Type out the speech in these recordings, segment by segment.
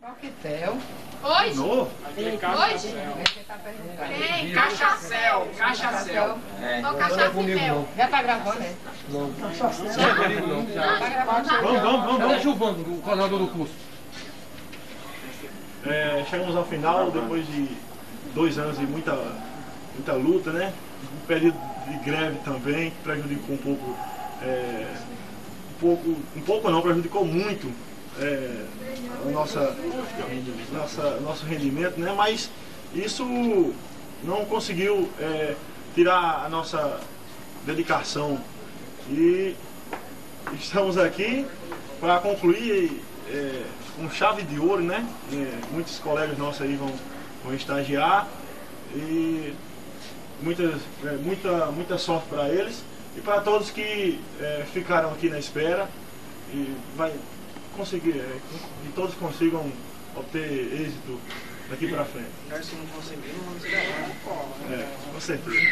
Coquetel. Hoje? Novo? Hoje? Tem, Cachacel, cachacel. Ô, cachaça Já tá gravando, né? Vamos, vamos, vamos, vamos. Giovanni, o coordenador do curso. É, chegamos ao final, depois de dois anos de muita, muita luta, né? Um período de greve também, que prejudicou um pouco, é, um pouco, um pouco não, prejudicou muito é, a nossa, nossa, nosso rendimento, né? Mas isso não conseguiu é, tirar a nossa dedicação e estamos aqui para concluir é, com chave de ouro, né? É, muitos colegas nossos aí vão, vão estagiar e muita, é, muita, muita sorte para eles e para todos que é, ficaram aqui na espera e vai conseguir, é, que todos consigam obter êxito daqui para frente. Nós se não conseguirmos, vamos gravar. É, com certeza. Em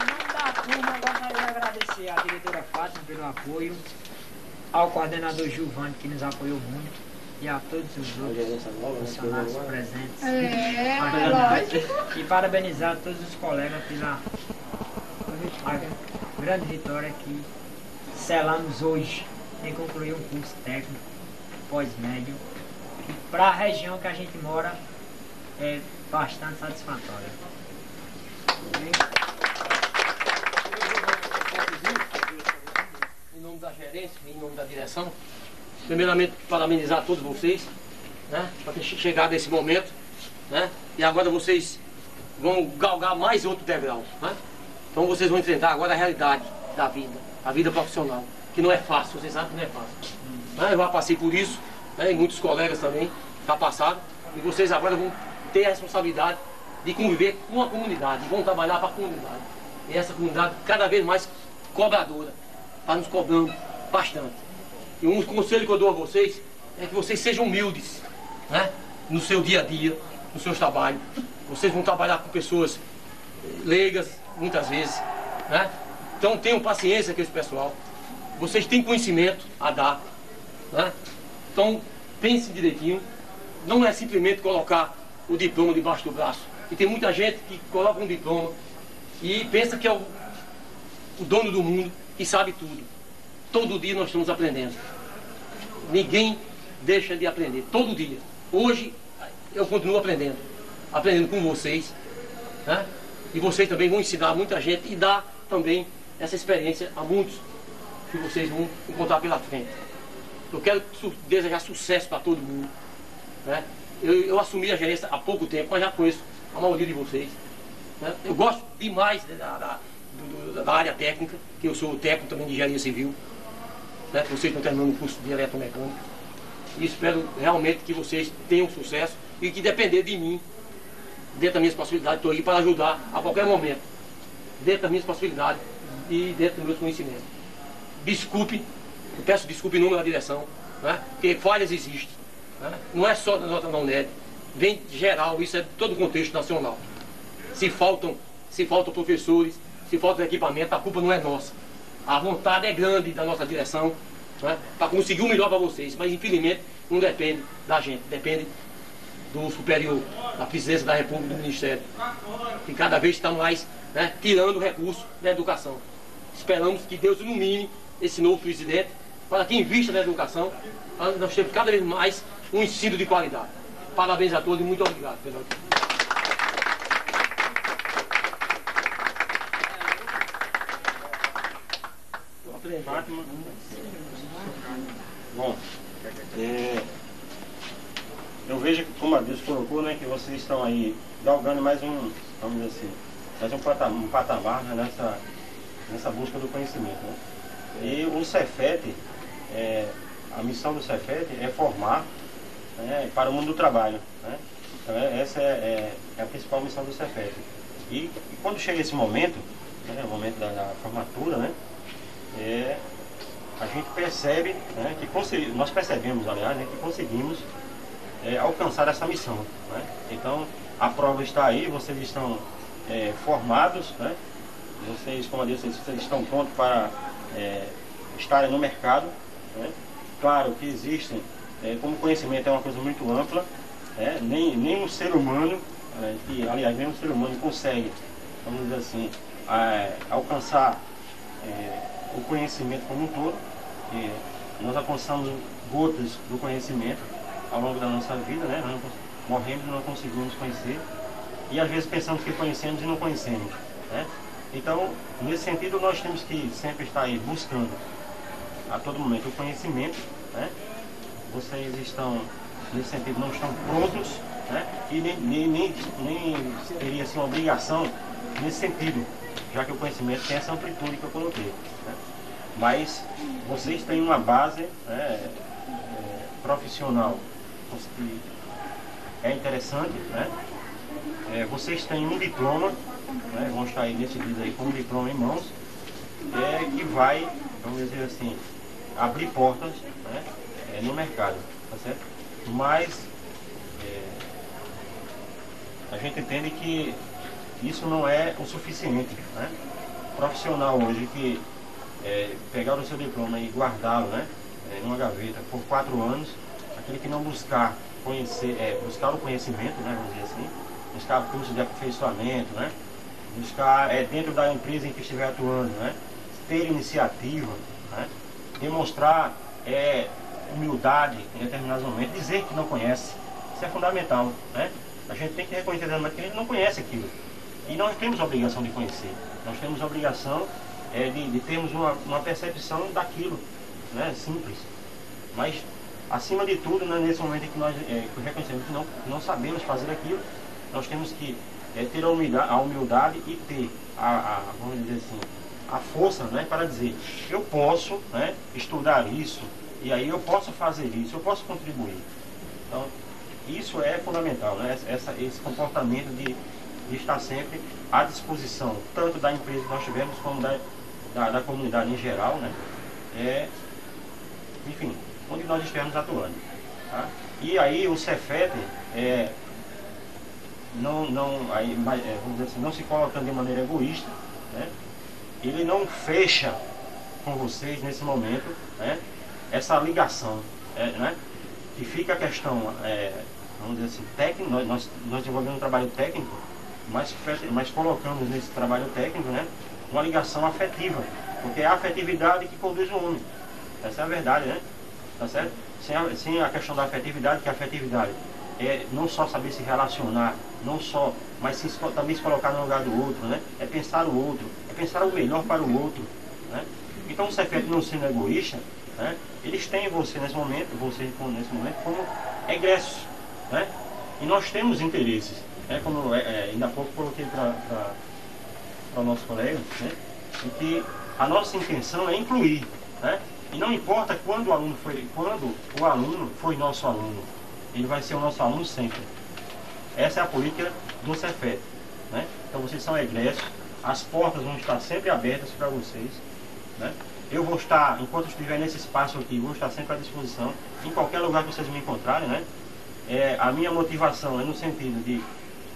nome da turma, eu gostaria de agradecer à diretora Fátima pelo apoio, ao coordenador Giovanni, que nos apoiou muito, e a todos os outros funcionários presentes. É, Aqui. E parabenizar todos os colegas pela grande vitória que selamos hoje em concluir um curso técnico pós-médio. que Para a região que a gente mora é bastante satisfatória. Em nome da gerência, em nome da direção, primeiramente parabenizar todos vocês, né, para ter che- chegado nesse momento, né, e agora vocês vão galgar mais outro degrau, né, então vocês vão enfrentar agora a realidade da vida, a vida profissional, que não é fácil, vocês sabem que não é fácil. Né, eu já passei por isso, né, e muitos colegas também já passaram, e vocês agora vão ter a responsabilidade de conviver com a comunidade, vão trabalhar para a comunidade. E essa comunidade cada vez mais cobradora, está nos cobrando bastante. E um conselho que eu dou a vocês é que vocês sejam humildes, né? No seu dia a dia, no seu trabalho. Vocês vão trabalhar com pessoas eh, leigas, muitas vezes, né? Então tenham paciência com esse pessoal. Vocês têm conhecimento a dar, né? Então pensem direitinho. Não é simplesmente colocar o diploma debaixo do braço. E tem muita gente que coloca um diploma e pensa que é o, o dono do mundo e sabe tudo. Todo dia nós estamos aprendendo. Ninguém deixa de aprender. Todo dia. Hoje eu continuo aprendendo. Aprendendo com vocês. Né? E vocês também vão ensinar muita gente e dar também essa experiência a muitos que vocês vão encontrar pela frente. Eu quero su- desejar sucesso para todo mundo. Né? Eu, eu assumi a gerência há pouco tempo, mas já conheço a maioria de vocês. né? Eu gosto demais né, da, da- do- da área técnica, que eu sou técnico também de engenharia civil. Né? Vocês estão terminando o curso de eletromecânica. E espero realmente que vocês tenham sucesso e que depender de mim, dentro das minhas possibilidades, estou aí para ajudar a qualquer momento. Dentro das minhas possibilidades e dentro dos meus conhecimentos. Desculpe, peço desculpa em nome da direção, né? porque falhas existem. né? Não é só da nota da UNED, vem geral, isso é todo o contexto nacional. Se faltam, se faltam professores, se falta equipamento, a culpa não é nossa. A vontade é grande da nossa direção né, para conseguir o melhor para vocês, mas infelizmente não depende da gente, depende do superior, da presidência da República, do Ministério, que cada vez está mais né, tirando recursos da educação. Esperamos que Deus ilumine esse novo presidente para que invista na educação, para nós termos cada vez mais um ensino de qualidade. Parabéns a todos e muito obrigado. pela. Bom, é, eu vejo, como a Deus colocou, né, que vocês estão aí galgando mais um, vamos dizer assim, mais um patamar, um patamar né, nessa, nessa busca do conhecimento. Né? E o Cefet, é, a missão do Cefet é formar né, para o mundo do trabalho. Né? Então, é- essa é, é- é a principal missão do Cefet. E, e quando chega esse momento, né, o momento da, da formatura, né, é, a gente percebe, né, que nós percebemos, aliás, né, que conseguimos é, alcançar essa missão. Né? Então, a prova está aí, vocês estão é, formados, né? Vocês, como eu disse, vocês estão prontos para é, estarem no mercado. Né? claro que existem, é, como conhecimento é uma coisa muito ampla, é, nem, nem um ser humano, é, que, aliás, um ser humano consegue, vamos dizer assim, é, alcançar é, o conhecimento como um todo. Nós alcançamos gotas do conhecimento ao longo da nossa vida, né? Nós morremos e não conseguimos conhecer. E às vezes pensamos que conhecemos e não conhecemos. Né? Então, nesse sentido, nós temos que sempre estar aí buscando a todo momento o conhecimento. Né? Vocês estão, nesse sentido, não estão prontos né? e nem, nem, nem, nem teria assim, uma obrigação nesse sentido, já que o conhecimento tem essa amplitude que eu coloquei. Né? Mas vocês têm uma base né, é, profissional que é interessante, né? É, vocês têm um diploma, né, vão estar aí decididos aí com um diploma em mãos, é, que vai, vamos dizer assim, abrir portas né, é, no mercado, tá certo? Mas é, a gente entende que isso não é o suficiente, né? Profissional hoje que é, pegar o seu diploma e guardá-lo, né, é, numa gaveta por quatro anos, aquele que não buscar conhecer, é, buscar o conhecimento, né, vamos dizer assim, buscar cursos de aperfeiçoamento, né, buscar é, dentro da empresa em que estiver atuando, né, ter iniciativa, né, demonstrar é, humildade em determinados momentos, dizer que não conhece, isso é fundamental, né? A gente tem que reconhecer que a gente não conhece aquilo. E nós temos a obrigação de conhecer. Nós temos a obrigação é, de, de termos uma, uma percepção daquilo, né? simples. Mas, acima de tudo, né, nesse momento em que nós é, reconhecemos que não, não sabemos fazer aquilo, nós temos que é, ter a humildade, a humildade e ter a, a, vamos dizer assim, a força né, para dizer, eu posso né, estudar isso, e aí eu posso fazer isso, eu posso contribuir. Então, isso é fundamental, né? Essa, esse comportamento de, de estar sempre à disposição, tanto da empresa que nós tivemos, como da, da, da comunidade em geral, né? É, enfim, onde nós estivermos atuando. Tá? E aí o Cefet é, não, não, aí, é, vamos dizer assim, não se colocando de maneira egoísta, né? ele não fecha com vocês nesse momento né? essa ligação, é, né? que fica a questão, é, vamos dizer assim, técnico, nós, nós, nós desenvolvemos um trabalho técnico, mas, mas colocamos nesse trabalho técnico né? uma ligação afetiva, porque é a afetividade que conduz o homem. Essa é a verdade, né? Tá certo? Sem a, sem a questão da afetividade, que a afetividade é não só saber se relacionar, não só, mas se, também se colocar no lugar do outro, né? É pensar o outro, é pensar o melhor para o outro, né? Então o Cefet não sendo egoísta, né? Eles têm você nesse momento, você nesse momento como egressos, né? E nós temos interesses, né? Como é, é, ainda há pouco coloquei para o nosso colega, né? Em que a nossa intenção é incluir, né? E não importa quando o aluno foi, quando o aluno foi nosso aluno, ele vai ser o nosso aluno sempre. Essa é a política do Cefet, né? Então vocês são egressos, as portas vão estar sempre abertas para vocês, né? Eu vou estar, enquanto estiver nesse espaço aqui, vou estar sempre à disposição, em qualquer lugar que vocês me encontrarem, né? É, a minha motivação é no sentido de,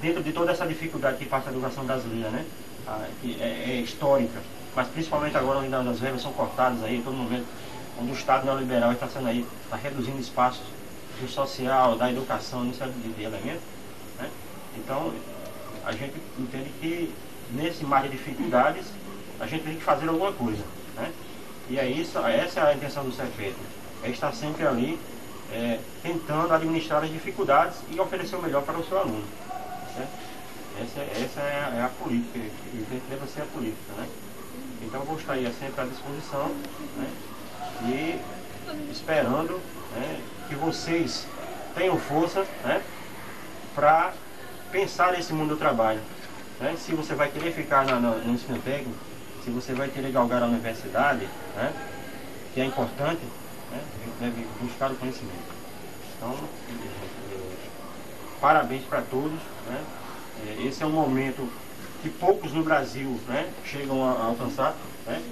dentro de toda essa dificuldade que passa a educação brasileira, né? Ah, que é, é histórica, mas principalmente agora onde as verbas são cortadas aí, todo momento, onde o Estado neoliberal está sendo aí, está reduzindo espaços do social, da educação, nisso de, de elementos, né? Então, a gente entende que nesse mar de dificuldades, a gente tem que fazer alguma coisa, né? E é isso, essa é a intenção do Cefet, é estar sempre ali é, tentando administrar as dificuldades e oferecer o melhor para o seu aluno. certo? Essa, é- essa é, a, é a política, e tem- deve ser a política. Né? Então eu vou estar aí sempre à disposição né? e esperando né, que vocês tenham força né, para pensar nesse mundo do trabalho. Né? Se você vai querer ficar na- na- no ensino técnico, se você vai querer galgar a universidade, né, que é importante, né, deve buscar o conhecimento. Então, parabéns para todos. Né? Eh, Esse é um momento que poucos no Brasil né, chegam a, a alcançar, né?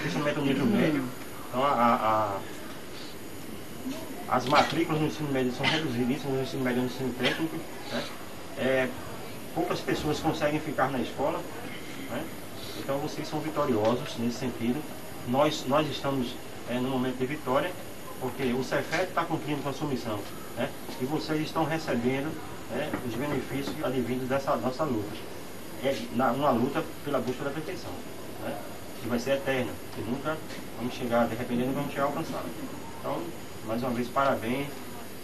principalmente no nível médio. Então, a, a- as matrículas no ensino médio são reduzidíssimas no ensino médio e no ensino técnico. Né? Pessoas conseguem ficar na escola. Né? Então vocês são vitoriosos nesse sentido. Nós, nós estamos é, no momento de vitória, porque o Cefet está cumprindo com a sua missão, né? E vocês estão recebendo né, os benefícios advindos dessa nossa luta. É na, uma luta pela busca da perfeição, né? Que vai ser eterna, que nunca vamos chegar, de repente não vamos chegar a alcançar. Então, mais uma vez, parabéns,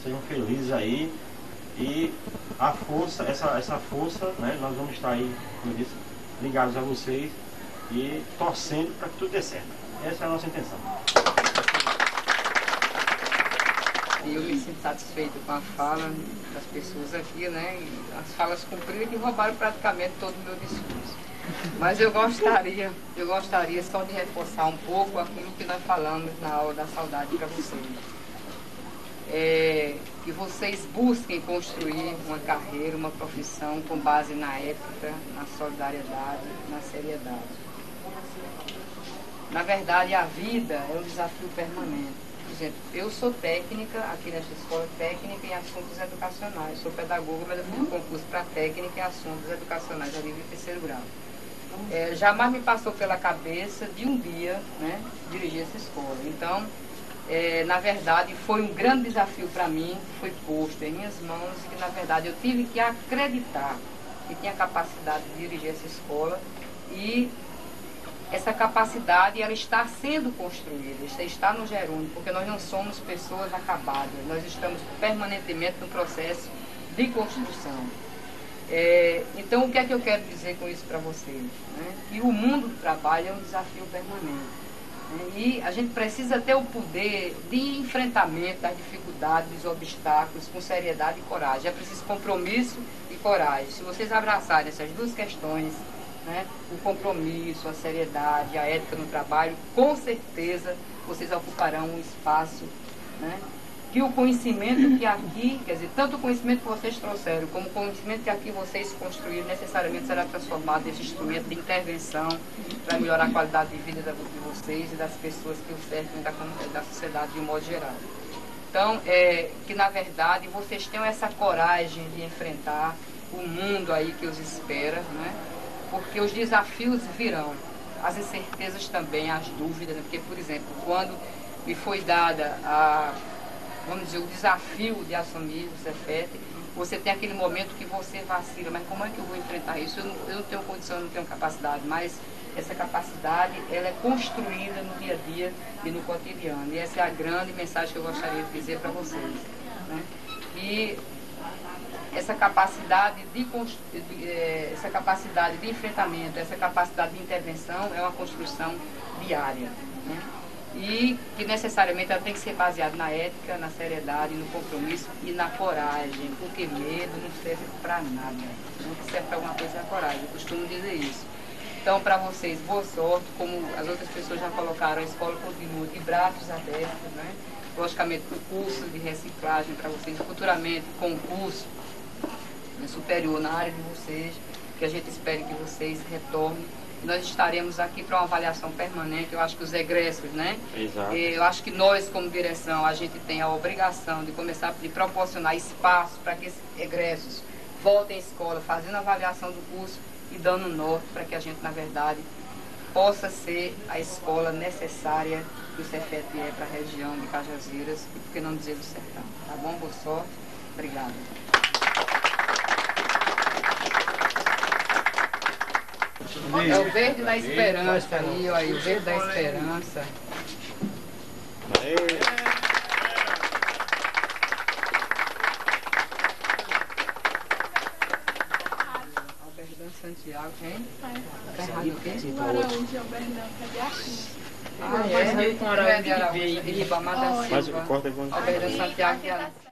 sejam felizes aí. E a força, essa, essa força, né, nós vamos estar aí, como eu disse, ligados a vocês e torcendo para que tudo dê certo. Essa é a nossa intenção. Eu me sinto satisfeito com a fala das pessoas aqui, né? As falas cumpridas que roubaram praticamente todo o meu discurso. Mas eu gostaria, eu gostaria só de reforçar um pouco aquilo que nós falamos na aula da saudade para vocês. É, que vocês busquem construir uma carreira, uma profissão com base na ética, na solidariedade, na seriedade. Na verdade, a vida é um desafio permanente. Por exemplo, eu sou técnica aqui nessa escola técnica em assuntos educacionais. Sou pedagoga, mas eu fiz um concurso para técnica em assuntos educacionais, ali no terceiro grau. É, jamais me passou pela cabeça de um dia né, dirigir essa escola. Então, é, na verdade, foi um grande desafio para mim, foi posto em minhas mãos, que na verdade eu tive que acreditar que tinha capacidade de dirigir essa escola e essa capacidade ela está sendo construída, está no gerúndio, porque nós não somos pessoas acabadas, nós estamos permanentemente no processo de construção. É, então, o que é que eu quero dizer com isso para vocês? Né? Que o mundo do trabalho é um desafio permanente. E a gente precisa ter o poder de enfrentamento das dificuldades, dos obstáculos, com seriedade e coragem. É preciso compromisso e coragem. Se vocês abraçarem essas duas questões, né, o compromisso, a seriedade, a ética no trabalho, com certeza vocês ocuparão um espaço né, que o conhecimento que aqui, quer dizer, tanto o conhecimento que vocês trouxeram, como o conhecimento que aqui vocês construíram, necessariamente será transformado nesse instrumento de intervenção para melhorar a qualidade de vida de vocês e das pessoas que o cercam da, da sociedade de um modo geral. Então, é, que na verdade vocês tenham essa coragem de enfrentar o mundo aí que os espera, né? porque os desafios virão, as incertezas também, as dúvidas, né? porque, por exemplo, quando me foi dada a, vamos dizer, o desafio de assumir o Cefet, você tem aquele momento que você vacila, mas como é que eu vou enfrentar isso? Eu não, eu não tenho condição, eu não tenho capacidade, mas essa capacidade ela é construída no dia a dia e no cotidiano. E essa é a grande mensagem que eu gostaria de dizer para vocês. Né? E essa capacidade de, de eh, essa capacidade de enfrentamento, essa capacidade de intervenção é uma construção diária. Né? E que necessariamente ela tem que ser baseada na ética, na seriedade, no compromisso e na coragem, porque medo não serve para nada. Não serve para alguma coisa é a coragem, eu costumo dizer isso. Então, para vocês, boa sorte, como as outras pessoas já colocaram, a escola continua de braços abertos, né? logicamente com curso de reciclagem para vocês, futuramente concurso né, superior na área de vocês, que a gente espere que vocês retornem. Nós estaremos aqui para uma avaliação permanente, eu acho que os egressos, né? Exato. Eu acho que nós, como direção, a gente tem a obrigação de começar a proporcionar espaço para que esses egressos voltem à escola, fazendo a avaliação do curso e dando norte para que a gente, na verdade, possa ser a escola necessária que o Cefet é para a região de Cajazeiras e por que não dizer do sertão. Tá bom? Boa sorte. Obrigada. É o verde da esperança aí, ó, aí, o verde da esperança. Alberdan Santiago, hein? Tá errado o quê? O Araújo é o Bernão, cadê a? Ah, é, com Araújo de Ribamar da Mas Silva. e. Alberdan Santiago de Araújo.